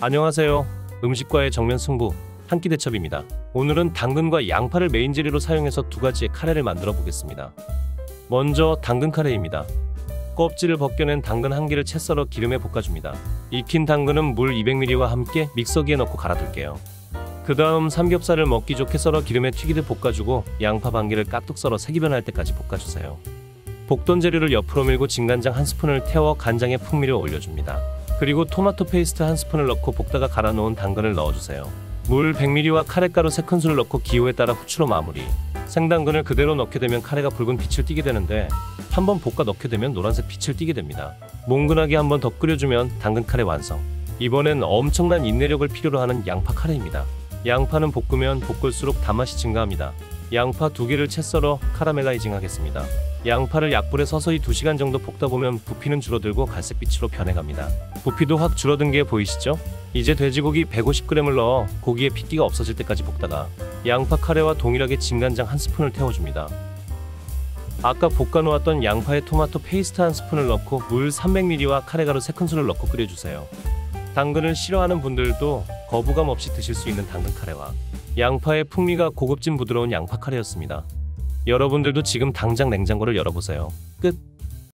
안녕하세요. 음식과의 정면 승부 한 끼 대첩입니다. 오늘은 당근과 양파를 메인 재료로 사용해서 두 가지의 카레를 만들어 보겠습니다. 먼저 당근 카레입니다. 껍질을 벗겨낸 당근 한 개를 채 썰어 기름에 볶아줍니다. 익힌 당근은 물 200ml와 함께 믹서기에 넣고 갈아둘게요. 그 다음 삼겹살을 먹기 좋게 썰어 기름에 튀기듯 볶아주고 양파 반 개를 깍둑 썰어 색이 변할 때까지 볶아주세요. 볶던 재료를 옆으로 밀고 진간장 한 스푼을 태워 간장에 풍미를 올려줍니다. 그리고 토마토 페이스트 한 스푼을 넣고 볶다가 갈아 놓은 당근을 넣어주세요. 물 100ml와 카레가루 3큰술을 넣고 기호에 따라 후추로 마무리. 생당근을 그대로 넣게 되면 카레가 붉은 빛을 띠게 되는데 한번 볶아 넣게 되면 노란색 빛을 띠게 됩니다. 뭉근하게 한번 더 끓여주면 당근 카레 완성. 이번엔 엄청난 인내력을 필요로 하는 양파 카레입니다. 양파는 볶으면 볶을수록 단맛이 증가합니다. 양파 두 개를 채 썰어 카라멜라이징 하겠습니다. 양파를 약불에 서서히 2시간 정도 볶다 보면 부피는 줄어들고 갈색빛으로 변해갑니다. 부피도 확 줄어든 게 보이시죠? 이제 돼지고기 150g을 넣어 고기의 핏기가 없어질 때까지 볶다가 양파 카레와 동일하게 진간장 한 스푼을 태워줍니다. 아까 볶아놓았던 양파에 토마토 페이스트 한 스푼을 넣고 물 300ml와 카레가루 3큰술을 넣고 끓여주세요. 당근을 싫어하는 분들도 거부감 없이 드실 수 있는 당근 카레와 양파의 풍미가 고급진 부드러운 양파 카레였습니다. 여러분들도 지금 당장 냉장고를 열어보세요. 끝.